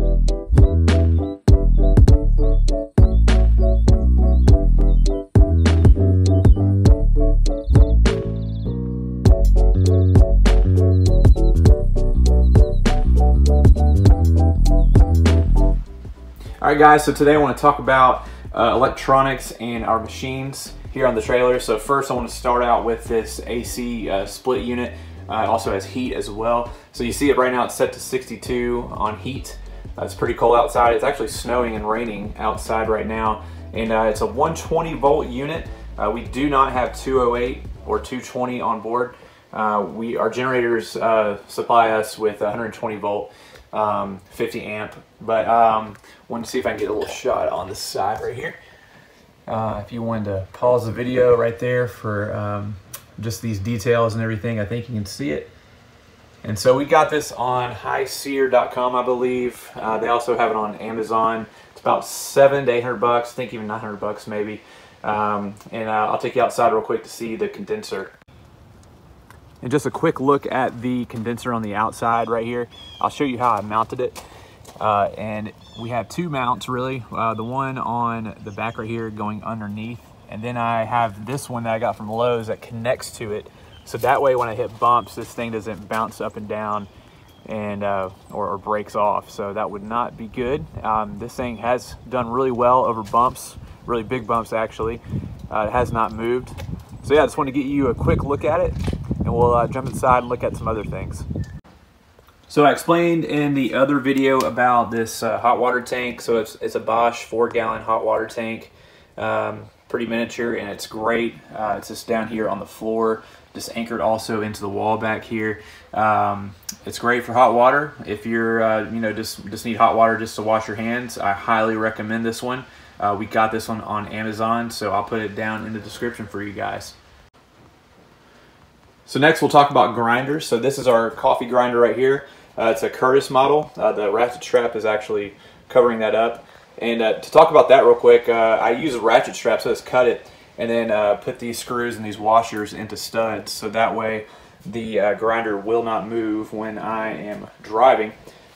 All right, guys, so today I want to talk about uh, electronics and our machines here on the trailer. So first I want to start out with this AC uh, split unit. Uh, it also has heat as well. So you see it right now, it's set to 62 on heat. Uh, it's pretty cold outside. It's actually snowing and raining outside right now. And uh, it's a 120 volt unit. Uh, we do not have 208 or 220 on board. we Our generators supply us with 120 volt um, 50 amp. But um, wanted to see if I can get a little shot on the side right here. Uh, if you wanted to pause the video right there for um, just these details and everything, I think you can see it. And so we got this on highseer.com, I believe. Uh, they also have it on Amazon. It's about seven to 800 bucks, I think even 900 bucks maybe. Um, and uh, I'll take you outside real quick to see the condenser. And just a quick look at the condenser on the outside right here. I'll show you how I mounted it. Uh, and we have two mounts really. Uh, the one on the back right here going underneath. And then I have this one that I got from Lowe's that connects to it. So that way when I hit bumps, this thing doesn't bounce up and down and uh, or, or, breaks off. So that would not be good. Um, this thing has done really well over bumps, really big bumps actually. Uh, it has not moved. So yeah, I just want to get you a quick look at it and we'll uh, jump inside and look at some other things. So I explained in the other video about this uh, hot water tank. So it's, it's a Bosch four gallon hot water tank, um, pretty miniature and it's great. Uh, it's just down here on the floor, just anchored also into the wall back here. Um, it's great for hot water. If you're, uh, you know, just, just need hot water just to wash your hands, I highly recommend this one. Uh, we got this one on Amazon, so I'll put it down in the description for you guys. So next we'll talk about grinders. So this is our coffee grinder right here. Uh, it's a Curtis model. Uh, the ratchet strap is actually covering that up. And uh, to talk about that real quick, uh, I use a ratchet strap, so let's cut it, and then uh, put these screws and these washers into studs, so that way the uh, grinder will not move when I am driving.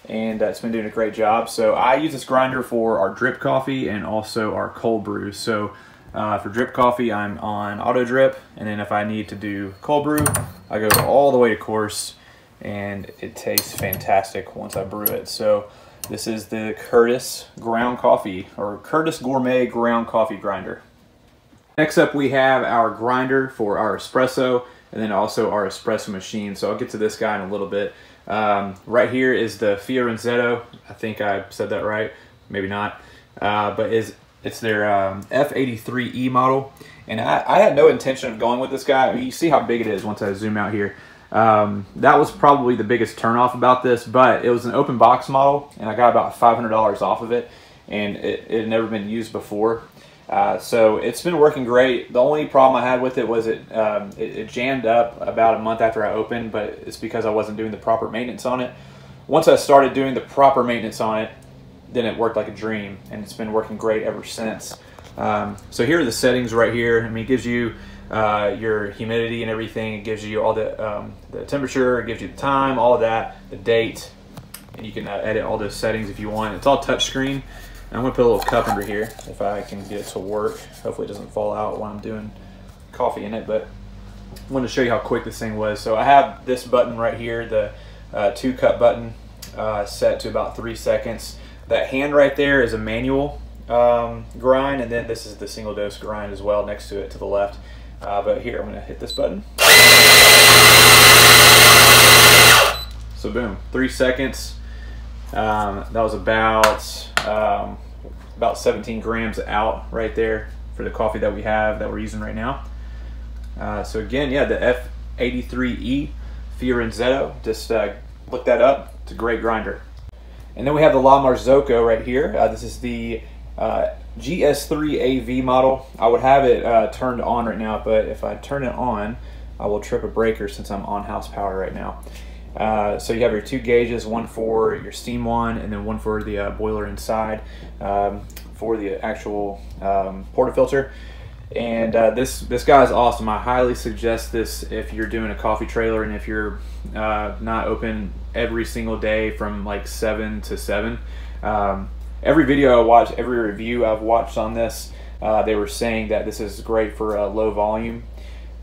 And it's been doing a great job. So I use this grinder for our drip coffee and also our cold brew. So uh, for drip coffee, I'm on auto drip, and then if I need to do cold brew, I go all the way to coarse, and it tastes fantastic once I brew it. So this is the Curtis ground coffee, or Curtis Gourmet ground coffee grinder. Next up, we have our grinder for our espresso, and then also our espresso machine. So I'll get to this guy in a little bit. Um, right here is the Fiorenzato. I think I said that right, maybe not. Uh, but is it's their um, F83E model. And I, I, had no intention of going with this guy. You see how big it is once I zoom out here. Um, that was probably the biggest turnoff about this, but it was an open box model, and I got about $500 off of it, and it, it had never been used before. Uh, so it's been working great. The only problem I had with it was it, um, it, it jammed up about a month after I opened, but it's because I wasn't doing the proper maintenance on it. Once I started doing the proper maintenance on it, then it worked like a dream, and it's been working great ever since. Um, so here are the settings right here. I mean, it gives you uh, your humidity and everything. It gives you all the, um, the temperature, it gives you the time, all of that, the date, and you can uh, edit all those settings if you want. It's all touchscreen. I'm gonna put a little cup under here if I can get it to work. Hopefully it doesn't fall out while I'm doing coffee in it, but I wanted to show you how quick this thing was. So I have this button right here, the uh, two cup button, uh, set to about three seconds. That hand right there is a manual um, grind, and then this is the single dose grind as well next to it to the left. Uh, but here, I'm going to hit this button. So boom, three seconds. Um, that was about um, about 17 grams out right there for the coffee that we have that we're using right now. Uh, so again, yeah, the F83E Fiorenzato. Just uh, look that up. It's a great grinder. And then we have the La Marzocco right here. Uh, this is the uh, GS3 AV model. I would have it uh, turned on right now, but if I turn it on, I will trip a breaker since I'm on house power right now. Uh, so you have your two gauges, one for your steam one, and then one for the uh, boiler inside um, for the actual um, portafilter. And uh, this this guy is awesome. I highly suggest this if you're doing a coffee trailer and if you're uh, not open every single day from like seven to seven. Um, every video I watch, every review I've watched on this, uh, they were saying that this is great for uh, low volume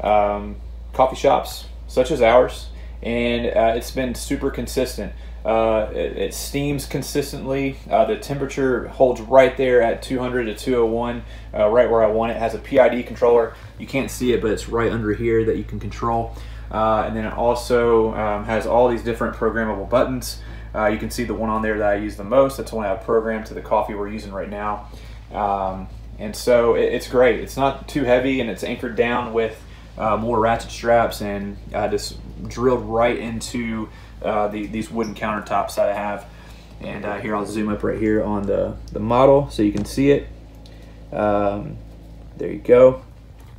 um, coffee shops such as ours, and uh, it's been super consistent. Uh, it, it, steams consistently. Uh, the temperature holds right there at 200 to 201, uh, right where I want it. it. Has a PID controller. You can't see it, but it's right under here that you can control. And then it also um, has all these different programmable buttons. Uh, you can see the one on there that I use the most. That's the one I have programmed to the coffee we're using right now. Um, and so it, it's great. It's not too heavy and it's anchored down with uh, more ratchet straps and uh, just drilled right into uh, the, these wooden countertops that I have. And uh, here I'll zoom up right here on the, the model so you can see it. Um, there you go.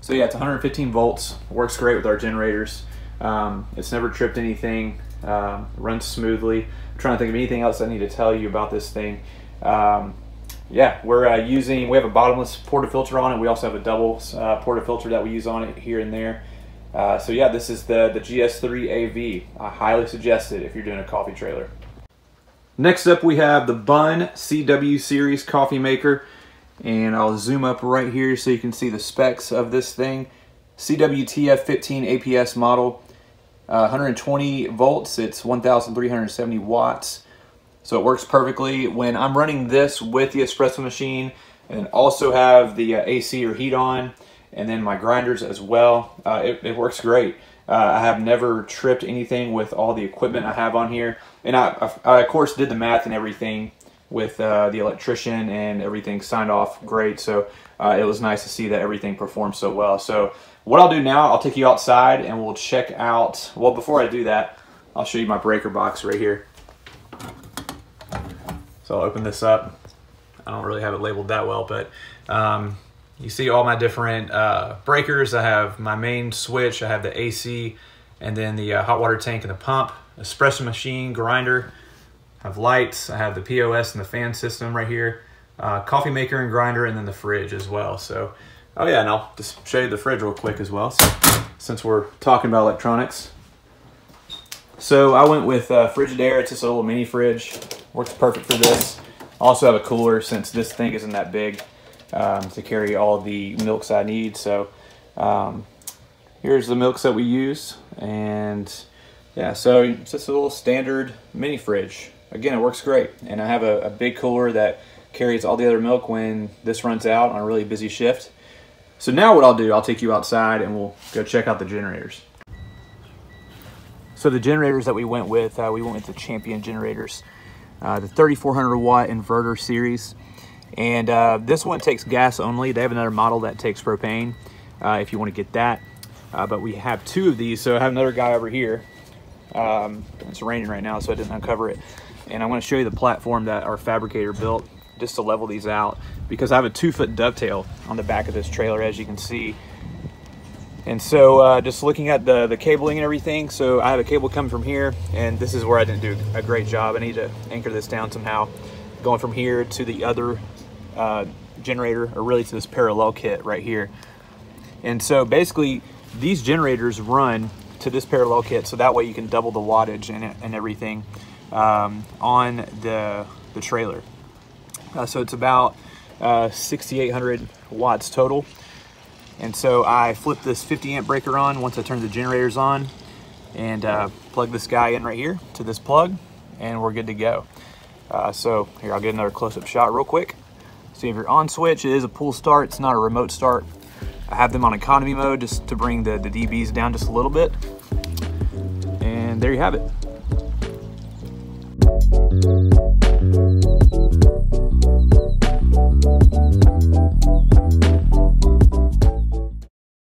So yeah, it's 115 volts. Works great with our generators. Um, it's never tripped anything. Um, runs smoothly. I'm trying to think of anything else I need to tell you about this thing. Um, yeah, we're uh, using, we have a bottomless portafilter on it. We also have a double uh, portafilter that we use on it here and there. Uh, so yeah, this is the, the GS3 AV. I highly suggest it if you're doing a coffee trailer. Next up we have the Bunn CW series coffee maker. And I'll zoom up right here so you can see the specs of this thing. CWTF15 APS model. Uh, 120 volts, it's 1,370 watts. So it works perfectly. When I'm running this with the espresso machine and also have the uh, AC or heat on and then my grinders as well, uh, it, it, works great. Uh, I have never tripped anything with all the equipment I have on here. And I, I, I of course did the math and everything with uh, the electrician and everything signed off great. So uh, it was nice to see that everything performed so well. So what I'll do now, I'll take you outside and we'll check out, well, before I do that, I'll show you my breaker box right here. So I'll open this up. I don't really have it labeled that well, but um, you see all my different uh, breakers. I have my main switch, I have the AC, and then the uh, hot water tank and the pump, espresso machine, grinder, I have lights, I have the POS and the fan system right here, uh, coffee maker and grinder, and then the fridge as well. So Oh yeah, and I'll just show you the fridge real quick as well, so, since we're talking about electronics. So I went with uh, Frigidaire, it's a little mini fridge, works perfect for this. Also have a cooler since this thing isn't that big um, to carry all the milks I need. So um, here's the milks that we use, and yeah, so it's just a little standard mini fridge. Again, it works great, and I have a, a big cooler that carries all the other milk when this runs out on a really busy shift. So now what I'll do, I'll take you outside and we'll go check out the generators. So the generators that we went with, uh, we went with the Champion generators, uh, the 3400 watt inverter series. And uh, this one takes gas only. They have another model that takes propane uh, if you want to get that. Uh, but we have two of these. So I have another guy over here. Um, it's raining right now, so I didn't uncover it. And I'm going to show you the platform that our fabricator built just to level these out because I have a two foot dovetail on the back of this trailer as you can see. And so uh, just looking at the, the cabling and everything, so I have a cable coming from here and this is where I didn't do a great job. I need to anchor this down somehow. Going from here to the other uh, generator or really to this parallel kit right here. And so basically these generators run to this parallel kit so that way you can double the wattage and, and everything um, on the, the trailer. Uh, so it's about uh, 6,800 watts total. And so I flip this 50 amp breaker on once I turn the generators on and uh, plug this guy in right here to this plug and we're good to go. Uh, so here, I'll get another close-up shot real quick. See if you're on switch, it is a pull start, it's not a remote start. I have them on economy mode just to bring the, the dBs down just a little bit. And there you have it.